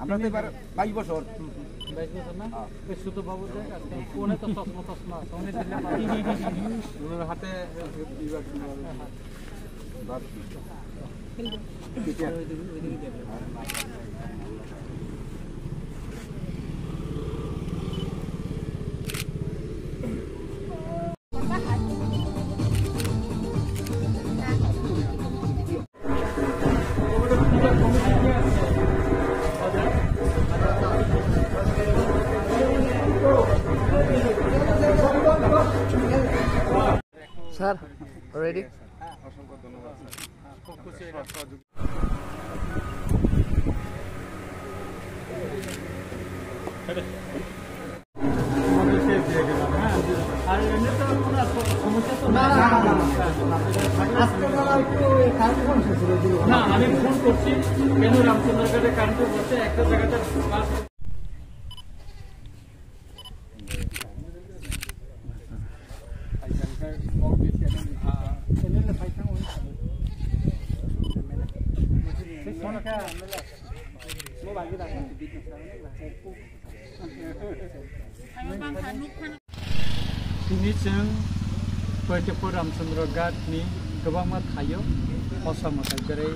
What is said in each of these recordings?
আমরা তো এবার বাইশ বছর বাইশ স্যার রেডি আমি ফোন করছি। কেন রামচন্দ্রগড়ে কারেন্ট বসে একটা জায়গাতে दिनैजों बैद्यपुर रामचन्द्र गार्डनि गोबां थायो असामथाय जेरै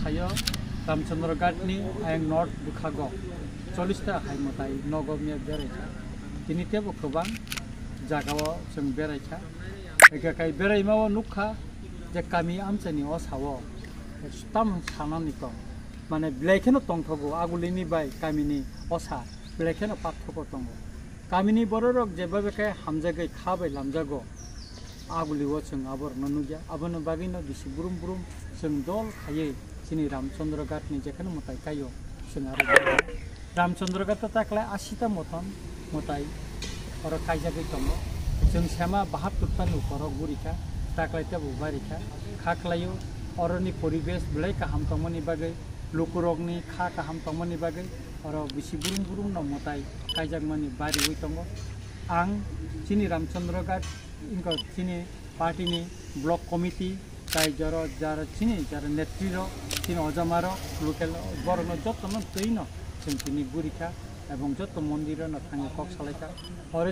थायो रामचन्द्र आयं नर्थ बुखाग चल्लिसता हायमथाय नगो मिया बेरायखा दिनैतेबो गोबां जागाव जों बेरायखा एखाय बेरायमाव नुखा जे गामि आमचानि असाव सुताम सानानिखौ माने बिलाइखौनो दंथगौ आगुलिनि बाय गामिनि असा बिलाइखौनो पार्थक्य दङ गामिनि बर' रक जेबा बेखाय हामजागै खाबाय लामजागौ आगुलिव जों आबर नुगिया आबोनो बागैनो बिसि बुरुम बुरुम जों दल खायै जोंनि रामचंद्र घाटनि जेखोनो मताय गायो जों आरो रामचंद्र घाटा ताकलाय आसिता मथन मताय और कायजागै दङ जों सेमा बाहात्तरता न'खर गुरिखा ताकलायता बुबारिखा खाख्लायो अरनि परिबेश बिलाइ काहाम तमनि बागै लुकुरगनि खा काहाम तमनि बागै और बिसि बुरुम बुरुम न मताय कायजागमानि बारि वै दङ आं चिनि रामचंद्र घाट इनका चिनि पार्टीनि ब्लक कमिटी তাই যার যার চিনি যার নেতৃত্ব তিনি অজামার লোকেল বরণ যত্ন তৈন जों दिनै गुरिखा এবং যত মন্দির थाङो कक सालायखा आरो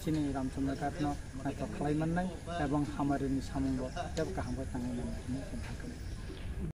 chini ram chumna ka no ka klaiman nang ebong hamarin sambo jab ka hambo tangi nang ni kan